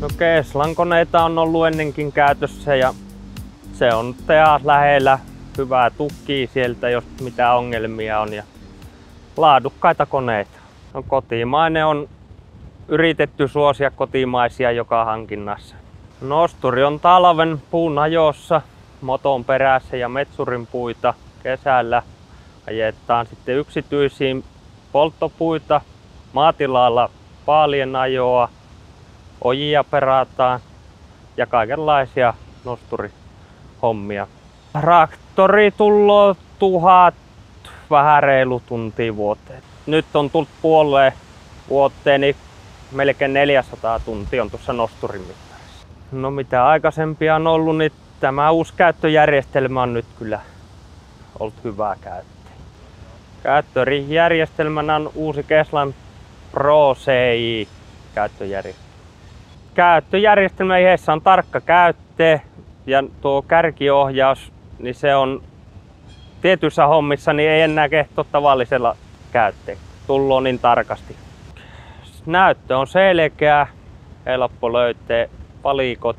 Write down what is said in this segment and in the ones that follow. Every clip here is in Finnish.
No Keslan koneita on ollut ennenkin käytössä ja se on teas lähellä hyvää tukkii sieltä, jos mitä ongelmia on ja laadukkaita koneita. No, kotimainen on yritetty suosia kotimaisia joka hankinnassa. Nosturi on talven puun ajossa, moton perässä ja metsurin puita kesällä. Ajetaan sitten yksityisiin polttopuita, maatilalla paalien ajoa, ojia perataan ja kaikenlaisia nosturihommia. Traktori tulloo tuhat vähän reilu tuntia vuoteen. Nyt on tullut puoleen vuoteen, niin melkein 400 tuntia on tuossa nosturin mittarissa. No mitä aikaisempia on ollut, niin tämä uusi käyttöjärjestelmä on nyt kyllä ollut hyvää käyttöä. Käyttöjärjestelmänä on uusi Keslan Pro CI käyttöjärjestelmä. Käyttöjärjestelmä ihessä on tarkka käytte ja tuo kärkiohjaus, niin se on tietyissä hommissa niin ei enää kehto tavallisella käytteellä. Tullut niin tarkasti. Näyttö on selkeä, helppo löytää palikot,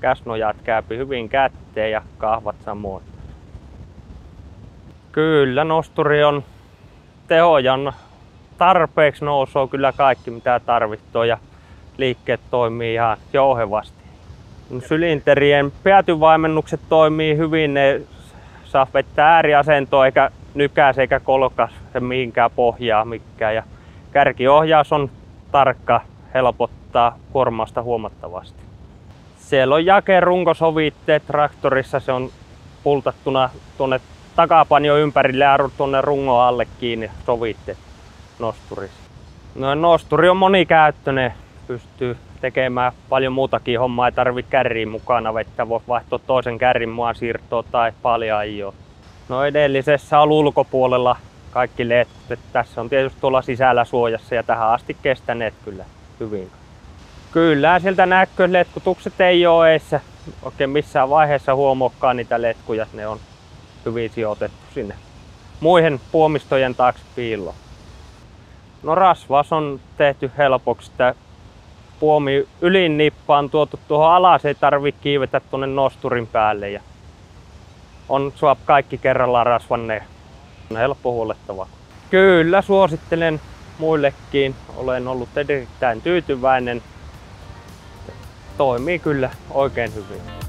käsnojat käypi hyvin kätteen ja kahvat samoin. Kyllä, nosturi on tehojan tarpeeksi nousuu kyllä kaikki mitä tarvitsee ja liikkeet toimii ihan jouhevasti. Sylinterien päätyvaimennukset toimii hyvin, ne saa vetää ääriasentoa eikä nykäs eikä kolkas se mihinkään pohjaa mikään. Ja kärkiohjaus on tarkka, helpottaa kuormasta huomattavasti. Siellä on jakeen runkosovitteet traktorissa, se on pultattuna tuonne takapanjo ympärille ja tuonne rungon alle kiinni sovitteet nosturissa. No, nosturi on monikäyttöinen, pystyy tekemään paljon muutakin hommaa, ei tarvi kärriin mukana, vettä voi vaihtaa toisen kärrin muaan siirtoa tai paljon ajoa. No edellisessä on ulkopuolella kaikki letkut, tässä on tietysti tuolla sisällä suojassa ja tähän asti kestäneet kyllä hyvin. Kyllä, sieltä näkyy, letkutukset ei ole eessä oikein missään vaiheessa huomokkaan niitä letkuja, ne on hyvin sijoitettu sinne muihin puomistojen taakse piiloon. No rasvas on tehty helpoksi, että puomi ylin nippa on tuotu tuohon alas, ei tarvi kiivetä tuonne nosturin päälle. Ja on sua kaikki kerrallaan rasvanne. On helppo huolettava. Kyllä, suosittelen muillekin. Olen ollut erittäin tyytyväinen. Toimii kyllä oikein hyvin.